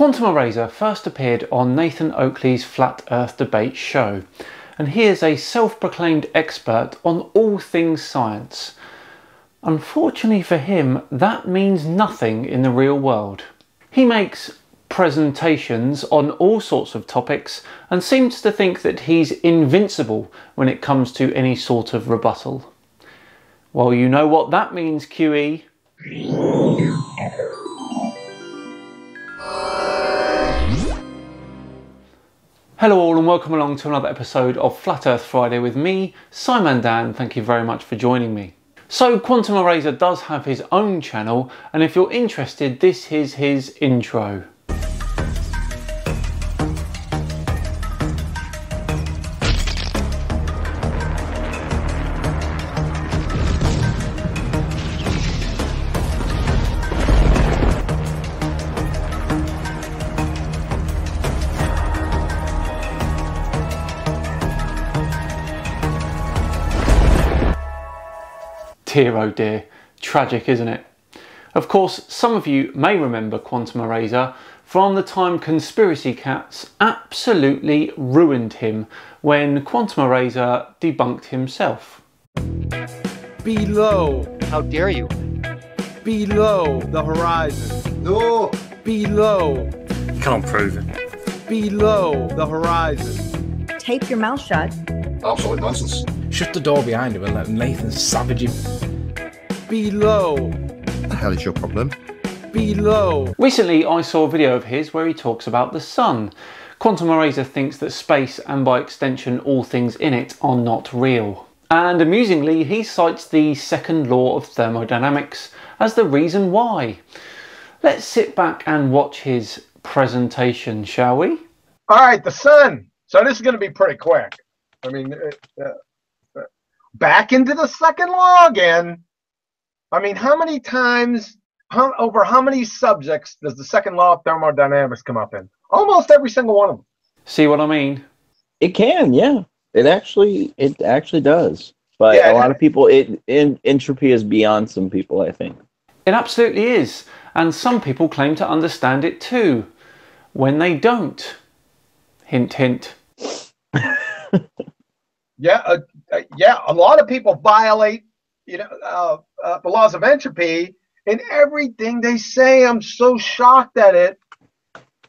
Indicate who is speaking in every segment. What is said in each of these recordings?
Speaker 1: Quantum Eraser first appeared on Nathan Oakley's Flat Earth Debate show, and he is a self proclaimed expert on all things science. Unfortunately for him, that means nothing in the real world. He makes presentations on all sorts of topics and seems to think that he's invincible when it comes to any sort of rebuttal. Well, you know what that means, QE. Hello all and welcome along to another episode of Flat Earth Friday with me, SciManDan. Thank you very much for joining me. So Quantum Eraser does have his own channel and if you're interested this is his intro. Dear oh dear, tragic isn't it? Of course, some of you may remember Quantum Eraser from the time Conspiracy Cats absolutely ruined him when Quantum Eraser debunked himself.
Speaker 2: Below.
Speaker 3: How dare you?
Speaker 2: Below the horizon.
Speaker 4: No.
Speaker 2: Below.
Speaker 5: You can't prove it.
Speaker 2: Below the horizon.
Speaker 6: Tape your mouth shut.
Speaker 4: Absolute nonsense.
Speaker 5: Shut the door behind him and let Nathan savage him.
Speaker 2: Below.
Speaker 4: The hell is your problem?
Speaker 2: Below.
Speaker 1: Recently, I saw a video of his where he talks about the sun. Quantum Eraser thinks that space and by extension all things in it are not real. And amusingly, he cites the second law of thermodynamics as the reason why. Let's sit back and watch his presentation, shall we?
Speaker 7: All right, the sun. So this is going to be pretty quick. I mean, uh, uh, back into the second law again. I mean, how many times, how, over how many subjects does the second law of thermodynamics come up in? Almost every single one of them.
Speaker 1: See what I mean?
Speaker 8: It can, yeah. It actually, it actually does. But
Speaker 7: Yeah,
Speaker 8: a lot of people, it in, entropy is beyond some people. I think.
Speaker 1: It absolutely is. And some people claim to understand it too, when they don't. Hint, hint.
Speaker 7: Yeah, uh, uh, yeah. A lot of people violate, you know, uh, uh, the laws of entropy in everything they say. I'm so shocked at it.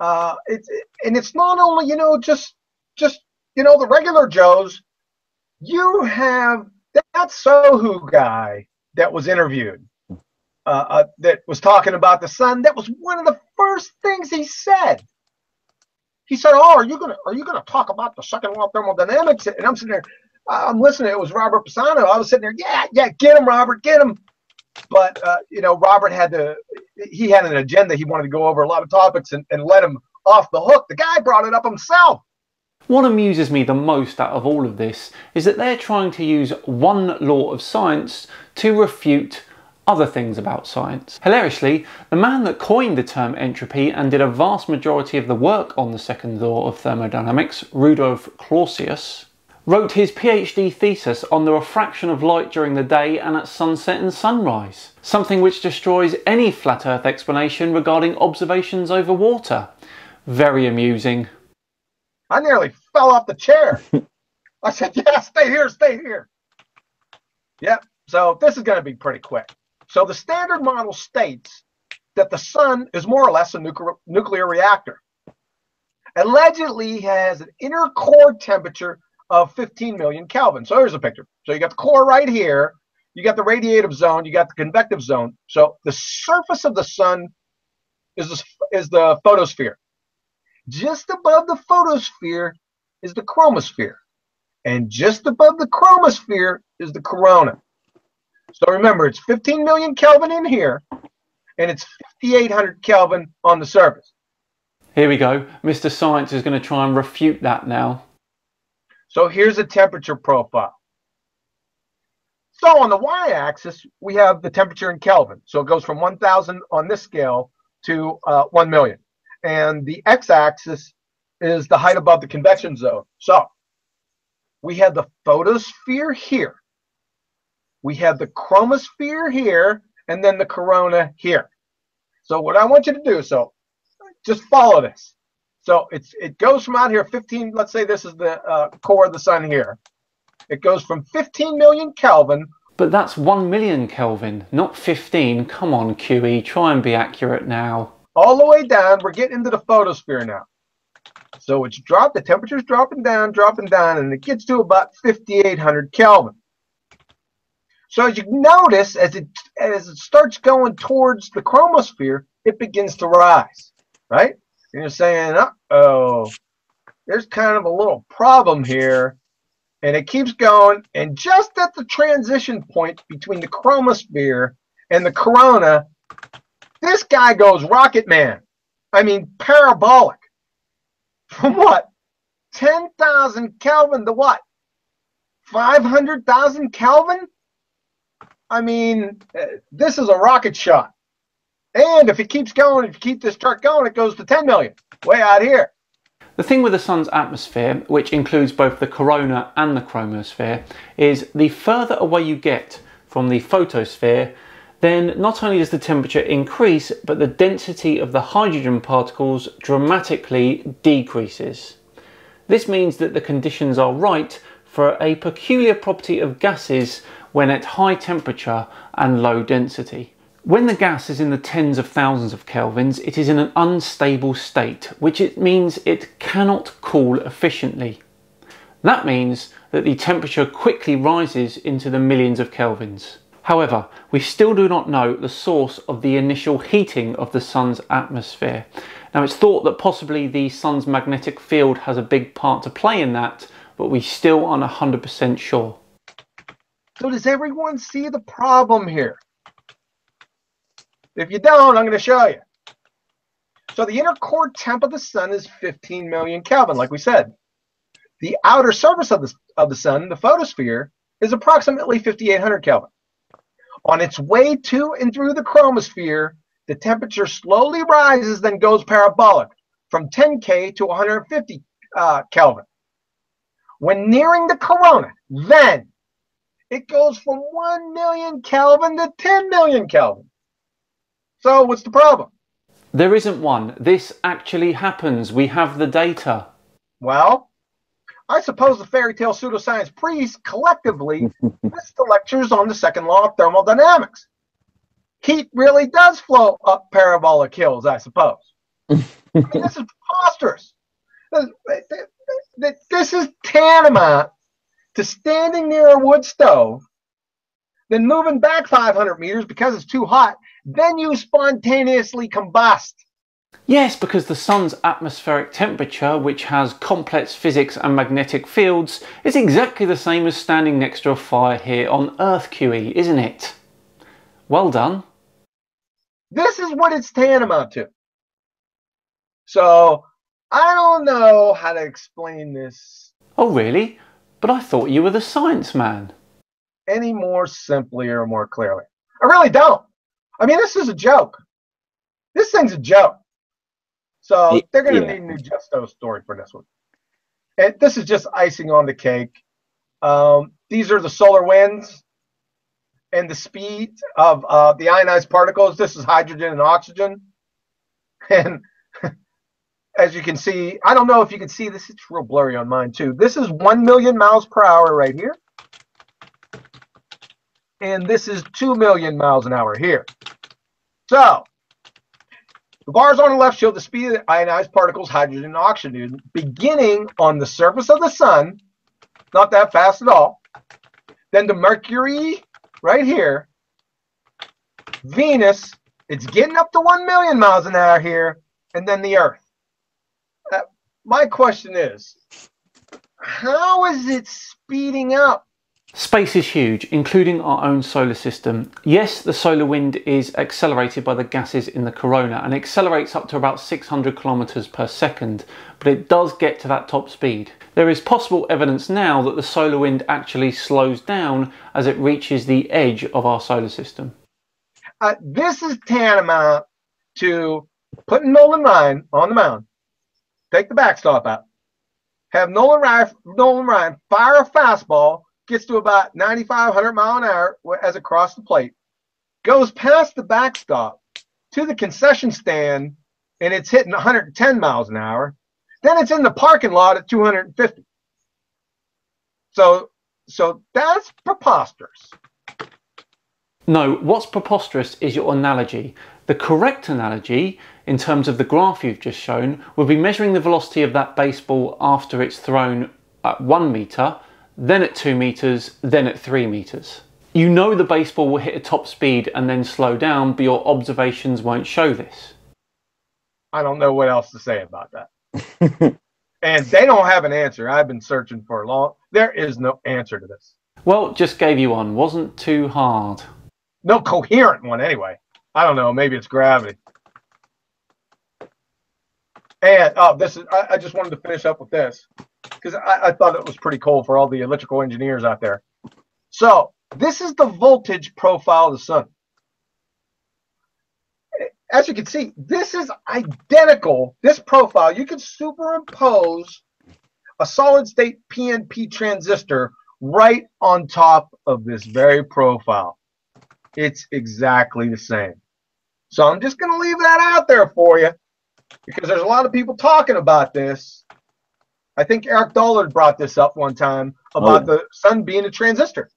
Speaker 7: Uh, it's and it's not only you know just just you know the regular Joes. You have that Sohu guy that was interviewed, uh, that was talking about the sun. That was one of the first things he said. He said, "Oh, are you gonna are you gonna talk about the second law of thermodynamics?" And I'm sitting there, I'm listening. It was Robert Pisano. I was sitting there, yeah, yeah, get him, Robert, get him. But uh, you know, Robert had to. He had an agenda. He wanted to go over a lot of topics and, and let him off the hook. The guy brought it up himself.
Speaker 1: What amuses me the most out of all of this is that they're trying to use one law of science to refute other things about science. Hilariously, the man that coined the term entropy and did a vast majority of the work on the second law of thermodynamics, Rudolf Clausius, wrote his PhD thesis on the refraction of light during the day and at sunset and sunrise, something which destroys any flat earth explanation regarding observations over water. Very amusing.
Speaker 7: I nearly fell off the chair. I said, yeah, stay here, stay here. Yep. So this is going to be pretty quick. So the standard model states that the sun is more or less a nuclear, nuclear reactor. Allegedly has an inner core temperature of 15 million Kelvin. So here's a picture. So you got the core right here. You got the radiative zone. You got the convective zone. So the surface of the sun is the, is the photosphere. Just above the photosphere is the chromosphere. And just above the chromosphere is the corona. So remember, it's 15 million Kelvin in here, and it's 5,800 Kelvin on the surface.
Speaker 1: Here we go. Mr. Science is going to try and refute that now.
Speaker 7: So here's a temperature profile. So on the y-axis, we have the temperature in Kelvin. So it goes from 1,000 on this scale to uh, 1 million. And the x-axis is the height above the convection zone. So we have the photosphere here. We have the chromosphere here, and then the corona here. So what I want you to do, so just follow this. So it's it goes from out here 15. Let's say this is the uh, core of the sun here. It goes from 15 million Kelvin
Speaker 1: But that's 1 million Kelvin, not 15. Come on, QE, try and be accurate now.
Speaker 7: all the way down. We're getting into the photosphere now. So it's dropped. The temperature's dropping down, dropping down, and it gets to about 5,800 Kelvin. So as you notice, as it as it starts going towards the chromosphere, it begins to rise, right? You're saying, uh oh, there's kind of a little problem here. And it keeps going, and just at the transition point between the chromosphere and the corona, this guy goes rocket man. I mean, parabolic. From what? 10,000 Kelvin to what? 500,000 Kelvin? I mean, uh, this is a rocket shot. And if it keeps going, if you keep this chart going, it goes to 10 million, way out here.
Speaker 1: The thing with the sun's atmosphere, which includes both the corona and the chromosphere, is the further away you get from the photosphere, then not only does the temperature increase, but the density of the hydrogen particles dramatically decreases. This means that the conditions are right for a peculiar property of gases when at high temperature and low density. When the gas is in the tens of thousands of kelvins, it is in an unstable state, which it means it cannot cool efficiently. That means that the temperature quickly rises into the millions of kelvins. However, we still do not know the source of the initial heating of the sun's atmosphere. Now, it's thought that possibly the sun's magnetic field has a big part to play in that, but we still aren't 100% sure.
Speaker 7: So does everyone see the problem here? If you don't, I'm going to show you. So the inner core temp of the sun is 15 million Kelvin, like we said. The outer surface of the, of the sun, the photosphere, is approximately 5800 Kelvin. On its way to and through the chromosphere, the temperature slowly rises, then goes parabolic from 10K to 150 uh, Kelvin. When nearing the corona, then it goes from 1 million Kelvin to 10 million Kelvin. So what's the problem?
Speaker 1: There isn't one. This actually happens. We have the data.
Speaker 7: Well, I suppose the fairy tale pseudoscience priests collectively missed the lectures on the second law of thermodynamics. Heat really does flow up parabolic hills, I suppose. I mean, this is preposterous. This is tantamount to standing near a wood stove, then moving back 500 meters because it's too hot, then you spontaneously combust.
Speaker 1: Yes, because the sun's atmospheric temperature, which has complex physics and magnetic fields, is exactly the same as standing next to a fire here on Earth, QE, isn't it? Well done.
Speaker 7: This is what it's tantamount to. So, I don't know how to explain this
Speaker 1: Oh, really? But I thought you were the science man.
Speaker 7: any more simply or more clearly. I really don't. I mean, this is a joke. This thing's a joke. So they're going to
Speaker 8: yeah.
Speaker 7: need a new Just So story for this one. And this is just icing on the cake. Um, these are the solar winds and the speed of uh, the ionized particles. This is hydrogen and oxygen. And as you can see, I don't know if you can see this. It's real blurry on mine too. This is 1 million miles per hour right here. And this is 2 million miles an hour here. So the bars on the left show the speed of ionized particles, hydrogen and oxygen, beginning on the surface of the sun, not that fast at all. Then the Mercury right here, Venus, it's getting up to 1 million miles an hour here, and then the Earth. Uh, my question is, how is it speeding up?
Speaker 1: Space is huge, including our own solar system. Yes, the solar wind is accelerated by the gases in the corona and accelerates up to about 600 kilometers per second, but it does get to that top speed. There is possible evidence now that the solar wind actually slows down as it reaches the edge of our solar system.
Speaker 7: Uh, this is tantamount to putting Nolan Ryan on the mound, take the backstop out, have Nolan Ryan, Nolan Ryan fire a fastball, gets to about 95, 100 mile an hour as it crosses the plate, goes past the backstop to the concession stand, and it's hitting 110 miles an hour, then it's in the parking lot at 250. So, so that's preposterous.
Speaker 1: No, what's preposterous is your analogy. The correct analogy, in terms of the graph you've just shown, would be measuring the velocity of that baseball after it's thrown at one metre, then at two metres, then at three metres. You know the baseball will hit a top speed and then slow down, but your observations won't show this.
Speaker 7: I don't know what else to say about that. and they don't have an answer. I've been searching for a long. There is no answer to this.
Speaker 1: Well, just gave you one. Wasn't too hard.
Speaker 7: No coherent one, anyway. I don't know. Maybe it's gravity. And oh, this is. I, I just wanted to finish up with this because I, I thought it was pretty cool for all the electrical engineers out there. So this is the voltage profile of the sun. As you can see, this is identical. This profile, you can superimpose a solid state PNP transistor right on top of this very profile. It's exactly the same. So I'm just going to leave that out there for you because there's a lot of people talking about this. I think Eric Dollard brought this up one time about
Speaker 8: Oh.
Speaker 7: the sun being a transistor.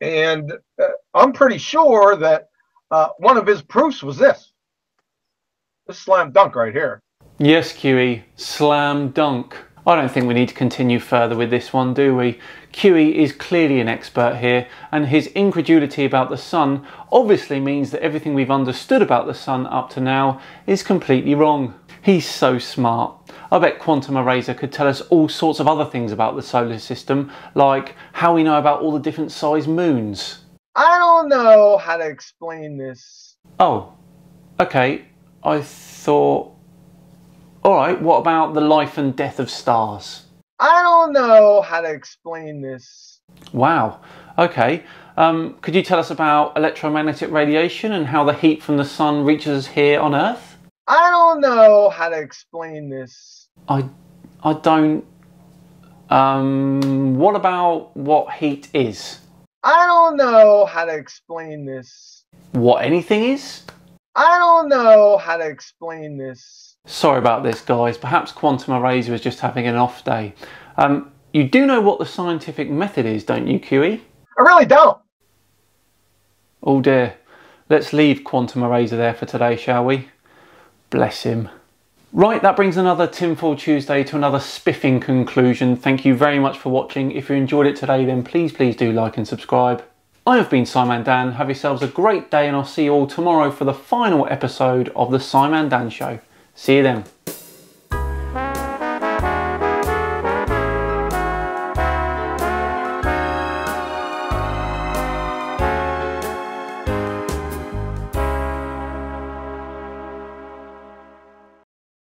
Speaker 7: And uh, I'm pretty sure that uh, one of his proofs was this. This slam dunk right here.
Speaker 1: Yes, QE, slam dunk. I don't think we need to continue further with this one, do we? QE is clearly an expert here, and his incredulity about the sun obviously means that everything we've understood about the sun up to now is completely wrong. He's so smart. I bet Quantum Eraser could tell us all sorts of other things about the solar system, like how we know about all the different size moons.
Speaker 7: I don't know how to explain this.
Speaker 1: Oh, okay. I thought. Alright, what about the life and death of stars?
Speaker 7: I don't know how to explain this.
Speaker 1: Wow. Okay. Um, could you tell us about electromagnetic radiation and how the heat from the sun reaches us here on Earth?
Speaker 7: I don't know how to explain this.
Speaker 1: I, I don't. Um, what about what heat is?
Speaker 7: I don't know how to explain this.
Speaker 1: What anything is?
Speaker 7: I don't know how to explain this.
Speaker 1: Sorry about this, guys. Perhaps Quantum Eraser is just having an off day. Um, you do know what the scientific method is, don't you, QE?
Speaker 7: I really don't.
Speaker 1: Oh dear. Let's leave Quantum Eraser there for today, shall we? Bless him. Right, that brings another Tinfoil Tuesday to another spiffing conclusion. Thank you very much for watching. If you enjoyed it today, then please, please do like and subscribe. I have been SciManDan. Have yourselves a great day, and I'll see you all tomorrow for the final episode of the SciManDan Show. See you then.